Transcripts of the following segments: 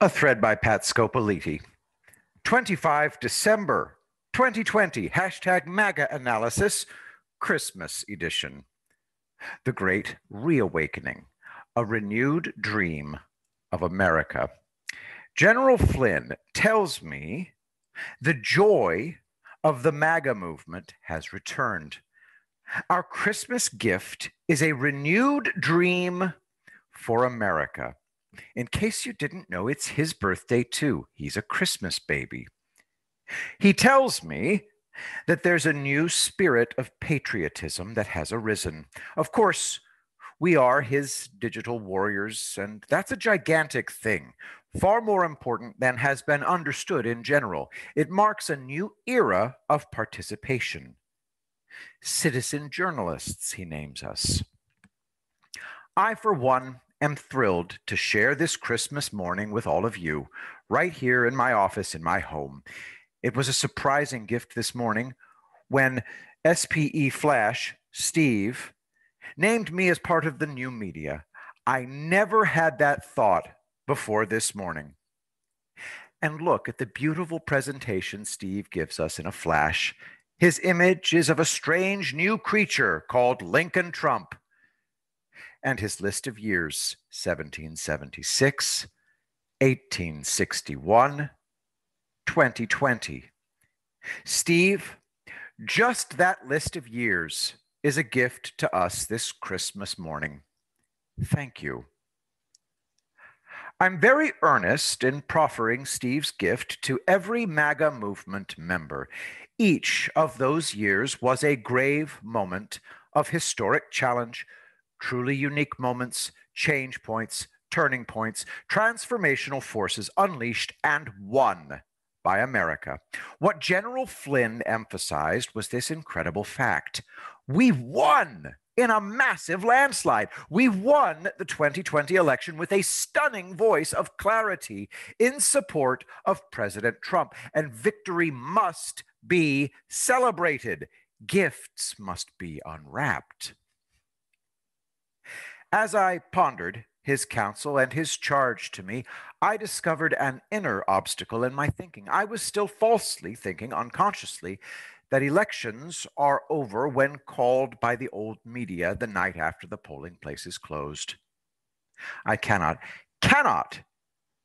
A thread by Pat Scopoliti. 25 December 2020, hashtag MAGA analysis, Christmas edition. The Great Reawakening, a renewed dream of America. General Flynn tells me the joy of the MAGA movement has returned. Our Christmas gift is a renewed dream for America. In case you didn't know, it's his birthday too. He's a Christmas baby. He tells me that there's a new spirit of patriotism that has arisen. Of course, we are his digital warriors, and that's a gigantic thing, far more important than has been understood in general. It marks a new era of participation. Citizen journalists, he names us. I, for one, am thrilled to share this Christmas morning with all of you, right here in my office in my home. It was a surprising gift this morning when SPE Flash, Steve, named me as part of the new media. I never had that thought before this morning. And look at the beautiful presentation Steve gives us in a flash. His image is of a strange new creature called Lincoln Trump and his list of years 1776, 1861, 2020. Steve, just that list of years is a gift to us this Christmas morning. Thank you. I'm very earnest in proffering Steve's gift to every MAGA movement member. Each of those years was a grave moment of historic challenge truly unique moments, change points, turning points, transformational forces unleashed and won by America. What General Flynn emphasized was this incredible fact we won in a massive landslide. We won the 2020 election with a stunning voice of clarity in support of President Trump, and victory must be celebrated. Gifts must be unwrapped. As I pondered his counsel and his charge to me, I discovered an inner obstacle in my thinking. I was still falsely thinking unconsciously that elections are over when called by the old media the night after the polling place is closed. I cannot, cannot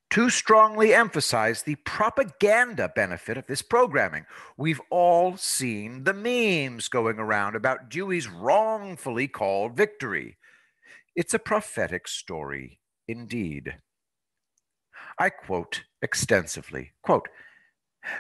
too strongly emphasize the propaganda benefit of this programming. We've all seen the memes going around about Dewey's wrongfully called victory. It's a prophetic story indeed. I quote extensively. Quote,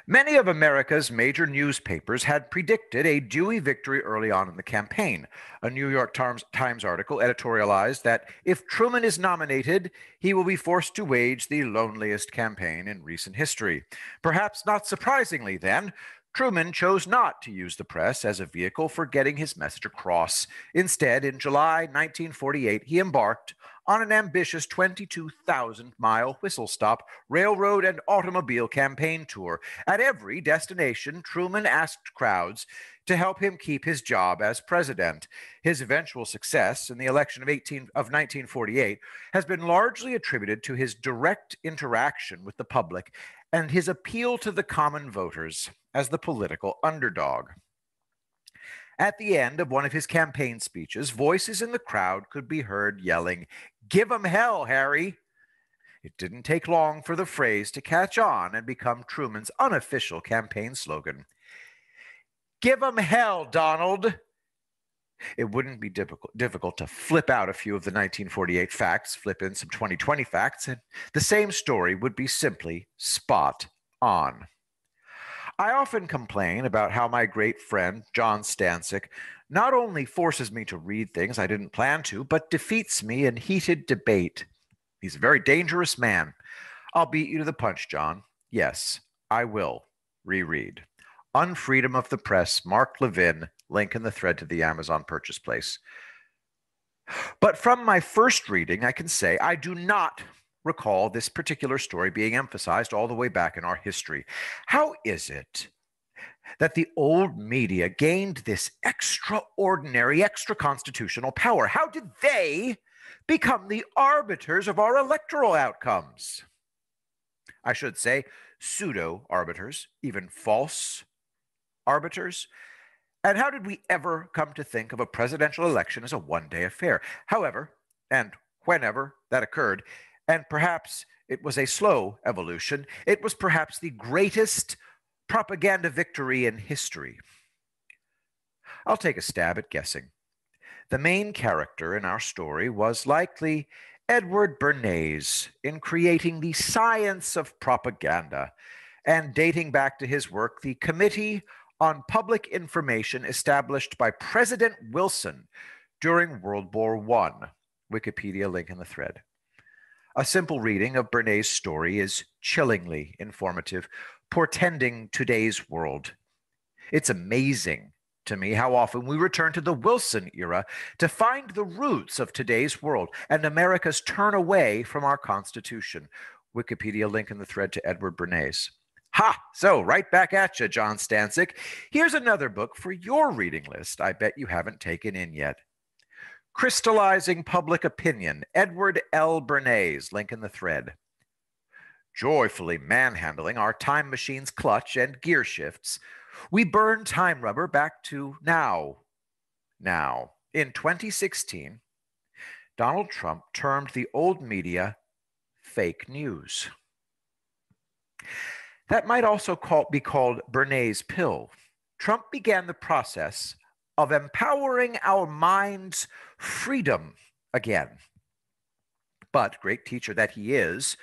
Many of America's major newspapers had predicted a Dewey victory early on in the campaign. A New York Times article editorialized that if Truman is nominated, he will be forced to wage the loneliest campaign in recent history. Perhaps not surprisingly, then, Truman chose not to use the press as a vehicle for getting his message across. Instead, in July 1948, he embarked on an ambitious 22,000 mile whistle stop railroad and automobile campaign tour. At every destination, Truman asked crowds to help him keep his job as president. His eventual success in the election of, 18, of 1948 has been largely attributed to his direct interaction with the public and his appeal to the common voters as the political underdog. At the end of one of his campaign speeches, voices in the crowd could be heard yelling, Give him hell, Harry! It didn't take long for the phrase to catch on and become Truman's unofficial campaign slogan. Give him hell, Donald! It wouldn't be difficult, difficult to flip out a few of the 1948 facts, flip in some 2020 facts, and the same story would be simply spot on. I often complain about how my great friend, John Stancic, not only forces me to read things I didn't plan to, but defeats me in heated debate. He's a very dangerous man. I'll beat you to the punch, John. Yes, I will reread. Unfreedom of the Press, Mark Levin, link in the thread to the Amazon purchase place. But from my first reading, I can say I do not recall this particular story being emphasized all the way back in our history. How is it that the old media gained this extraordinary, extra constitutional power? How did they become the arbiters of our electoral outcomes? I should say, pseudo arbiters, even false arbiters. And how did we ever come to think of a presidential election as a one day affair? However, and whenever that occurred, and perhaps it was a slow evolution, it was perhaps the greatest propaganda victory in history. I'll take a stab at guessing. The main character in our story was likely Edward Bernays in creating the science of propaganda and dating back to his work, the Committee on Public Information established by President Wilson during World War I. Wikipedia link in the thread. A simple reading of Bernays' story is chillingly informative, portending today's world. It's amazing to me how often we return to the Wilson era to find the roots of today's world and America's turn away from our Constitution. Wikipedia link in the thread to Edward Bernays. Ha! So, right back at you, John Stancic. Here's another book for your reading list I bet you haven't taken in yet. Crystallizing Public Opinion, Edward L. Bernays, link in the thread. Joyfully manhandling our time machine's clutch and gear shifts, we burn time rubber back to now. Now, in 2016, Donald Trump termed the old media fake news. That might also call, be called Bernays' pill. Trump began the process of empowering our minds' freedom again. But, great teacher that he is,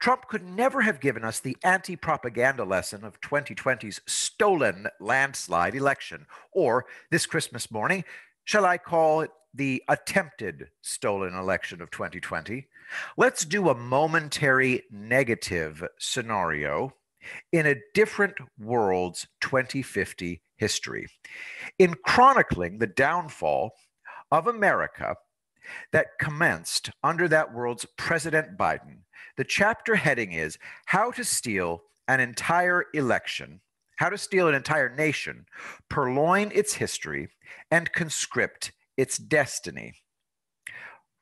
Trump could never have given us the anti propaganda lesson of 2020's stolen landslide election, or this Christmas morning, shall I call it the attempted stolen election of 2020? Let's do a momentary negative scenario in a different world's 2050 history. In chronicling the downfall of America that commenced under that world's President Biden, the chapter heading is How to Steal an Entire Election, How to Steal an Entire Nation, Purloin Its History, and Conscript Its Destiny.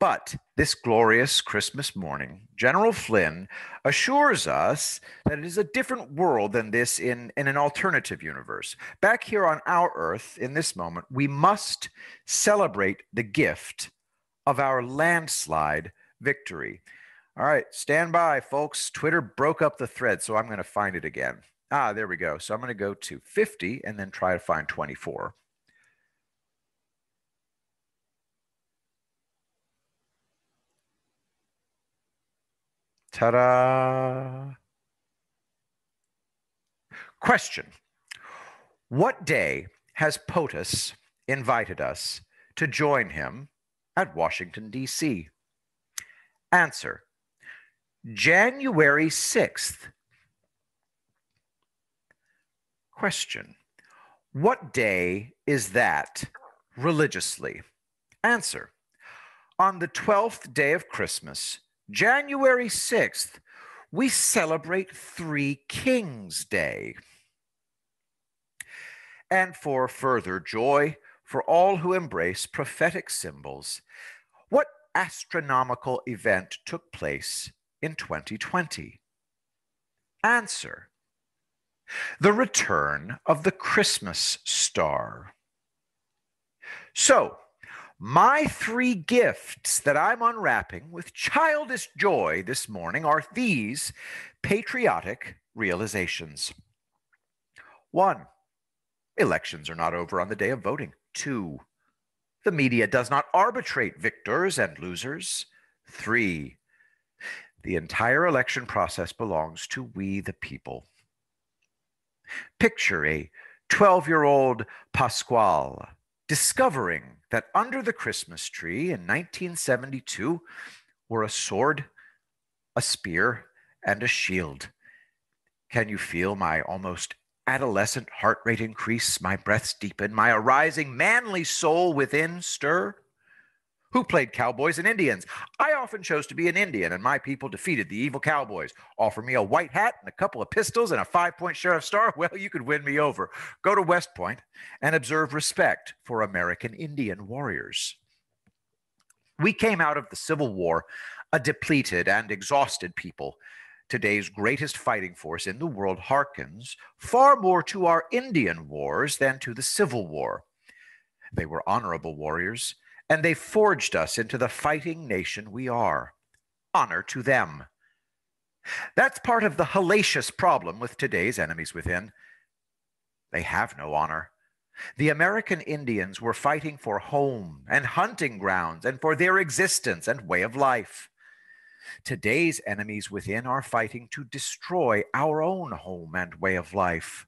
But this glorious Christmas morning, General Flynn assures us that it is a different world than this in, in an alternative universe. Back here on our Earth, in this moment, we must celebrate the gift of our landslide victory. All right, stand by, folks. Twitter broke up the thread, so I'm going to find it again. Ah, there we go. So I'm going to go to 50 and then try to find 24. Ta da! Question What day has POTUS invited us to join him at Washington, D.C.? Answer January 6th. Question What day is that religiously? Answer On the 12th day of Christmas, January 6th, we celebrate Three Kings Day. And for further joy for all who embrace prophetic symbols, what astronomical event took place in 2020? Answer The return of the Christmas star. So, my three gifts that I'm unwrapping with childish joy this morning are these patriotic realizations. One, elections are not over on the day of voting. Two, the media does not arbitrate victors and losers. Three, the entire election process belongs to we the people. Picture a 12 year old Pasquale discovering that under the Christmas tree in 1972 were a sword, a spear, and a shield. Can you feel my almost adolescent heart rate increase, my breaths deepen, my arising manly soul within stir? Who played cowboys and Indians? I often chose to be an Indian, and my people defeated the evil cowboys. Offer me a white hat and a couple of pistols and a five point sheriff star. Well, you could win me over. Go to West Point and observe respect for American Indian warriors. We came out of the Civil War a depleted and exhausted people, today's greatest fighting force in the world, hearkens far more to our Indian wars than to the Civil War. They were honorable warriors, and they forged us into the fighting nation we are. Honor to them. That's part of the hellacious problem with today's enemies within. They have no honor. The American Indians were fighting for home and hunting grounds and for their existence and way of life. Today's enemies within are fighting to destroy our own home and way of life.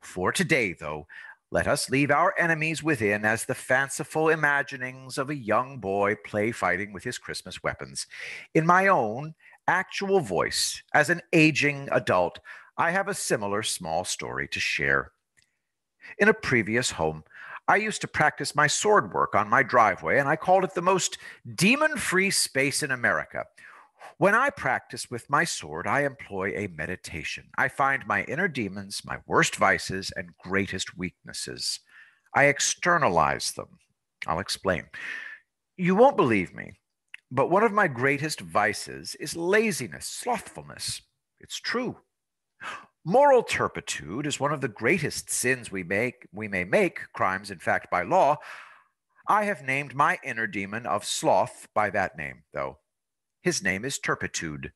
For today, though, let us leave our enemies within as the fanciful imaginings of a young boy play fighting with his Christmas weapons. In my own actual voice, as an aging adult, I have a similar small story to share. In a previous home, I used to practice my sword work on my driveway, and I called it the most demon free space in America. When I practice with my sword, I employ a meditation. I find my inner demons, my worst vices, and greatest weaknesses. I externalize them. I'll explain. You won't believe me, but one of my greatest vices is laziness, slothfulness. It's true. Moral turpitude is one of the greatest sins we make we may make, crimes in fact by law. I have named my inner demon of sloth by that name, though. His name is turpitude.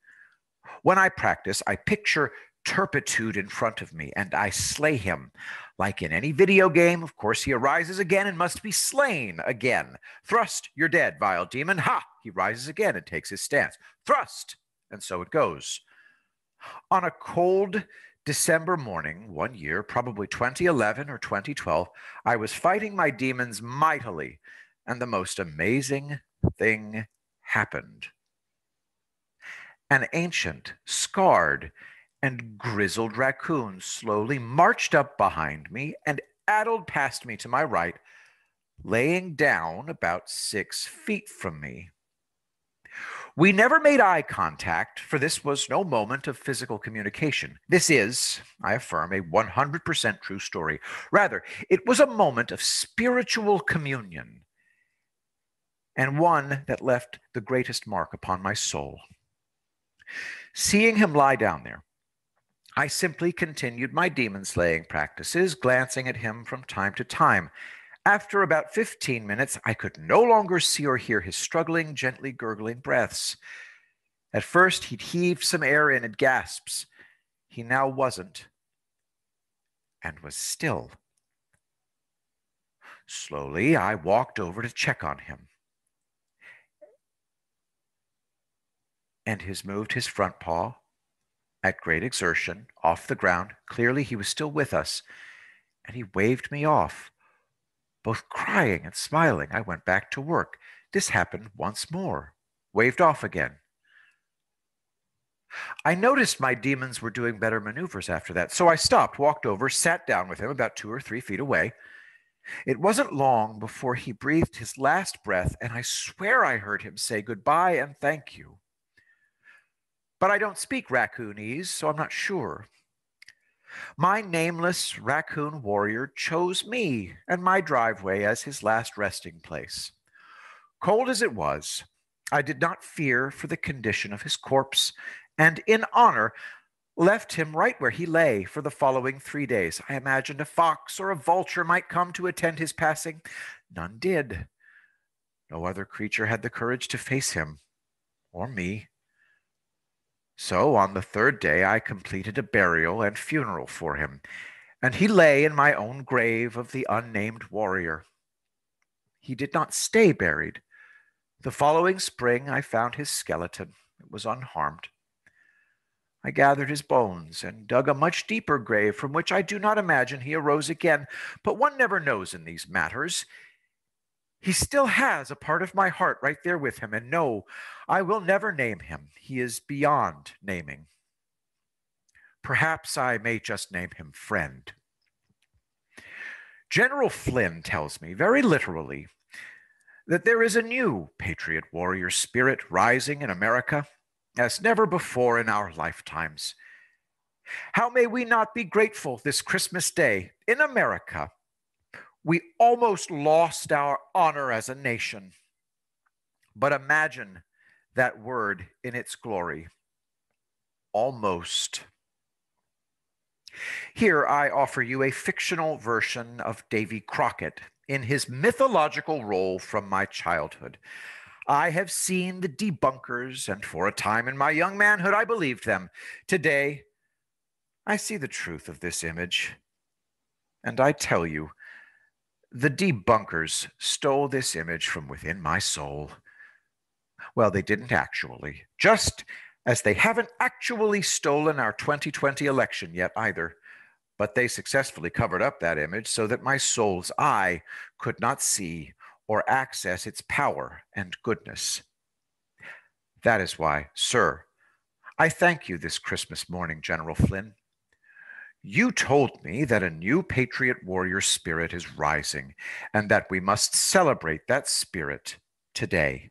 When I practice, I picture turpitude in front of me and I slay him. Like in any video game, of course, he arises again and must be slain again. Thrust, you're dead, vile demon. Ha! He rises again and takes his stance. Thrust! And so it goes. On a cold, December morning, one year, probably 2011 or 2012, I was fighting my demons mightily, and the most amazing thing happened. An ancient, scarred, and grizzled raccoon slowly marched up behind me and addled past me to my right, laying down about six feet from me. We never made eye contact, for this was no moment of physical communication. This is, I affirm, a 100% true story. Rather, it was a moment of spiritual communion, and one that left the greatest mark upon my soul. Seeing him lie down there, I simply continued my demon slaying practices, glancing at him from time to time. After about 15 minutes, I could no longer see or hear his struggling, gently gurgling breaths. At first, he'd heave some air in in gasps. He now wasn't and was still. Slowly, I walked over to check on him. And has moved his front paw at great exertion off the ground. Clearly, he was still with us, and he waved me off. Both crying and smiling, I went back to work. This happened once more, waved off again. I noticed my demons were doing better maneuvers after that, so I stopped, walked over, sat down with him about two or three feet away. It wasn't long before he breathed his last breath, and I swear I heard him say goodbye and thank you. But I don't speak raccoonese, so I'm not sure. My nameless raccoon warrior chose me and my driveway as his last resting place. Cold as it was, I did not fear for the condition of his corpse, and in honor left him right where he lay for the following three days. I imagined a fox or a vulture might come to attend his passing. None did. No other creature had the courage to face him or me. So on the third day I completed a burial and funeral for him, and he lay in my own grave of the unnamed warrior. He did not stay buried. The following spring I found his skeleton. It was unharmed. I gathered his bones and dug a much deeper grave from which I do not imagine he arose again, but one never knows in these matters. He still has a part of my heart right there with him. And no, I will never name him. He is beyond naming. Perhaps I may just name him friend. General Flynn tells me, very literally, that there is a new patriot warrior spirit rising in America as never before in our lifetimes. How may we not be grateful this Christmas Day in America we almost lost our honor as a nation. But imagine that word in its glory. almost. Here I offer you a fictional version of Davy Crockett in his mythological role from my childhood. I have seen the debunkers, and for a time in my young manhood I believed them. Today, I see the truth of this image. And I tell you, the debunkers stole this image from within my soul. Well, they didn't actually, just as they haven't actually stolen our 2020 election yet either. But they successfully covered up that image so that my soul's eye could not see or access its power and goodness. That is why, sir, I thank you this Christmas morning, General Flynn. You told me that a new patriot warrior spirit is rising and that we must celebrate that spirit today.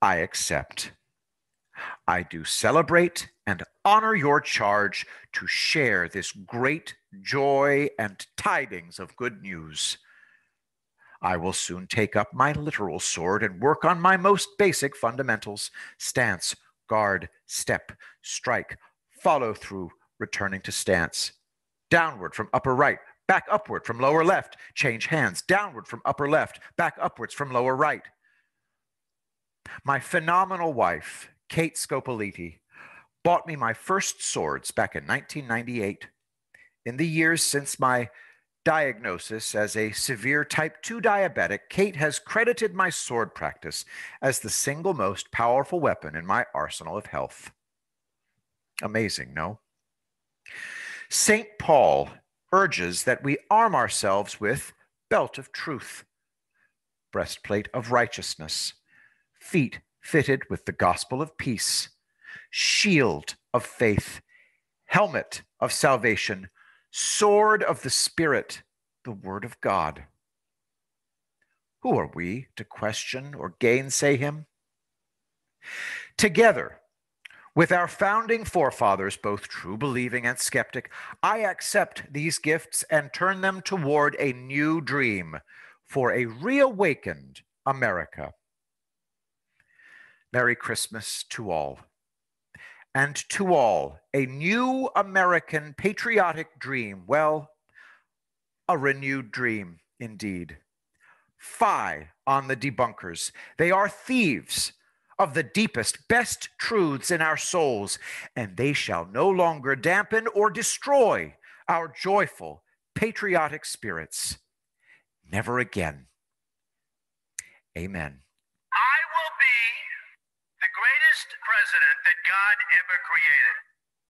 I accept. I do celebrate and honor your charge to share this great joy and tidings of good news. I will soon take up my literal sword and work on my most basic fundamentals stance, guard, step, strike, follow through, returning to stance. Downward from upper right, back upward from lower left, change hands, downward from upper left, back upwards from lower right. My phenomenal wife, Kate Scopoliti, bought me my first swords back in 1998. In the years since my diagnosis as a severe type 2 diabetic, Kate has credited my sword practice as the single most powerful weapon in my arsenal of health. Amazing, no? St. Paul urges that we arm ourselves with belt of truth, breastplate of righteousness, feet fitted with the gospel of peace, shield of faith, helmet of salvation, sword of the Spirit, the Word of God. Who are we to question or gainsay him? Together, with our founding forefathers, both true believing and skeptic, I accept these gifts and turn them toward a new dream for a reawakened America. Merry Christmas to all and to all a new American patriotic dream. Well, a renewed dream indeed. Fie on the debunkers. They are thieves of the deepest, best truths in our souls, and they shall no longer dampen or destroy our joyful, patriotic spirits. Never again. Amen. I will be the greatest president that God ever created.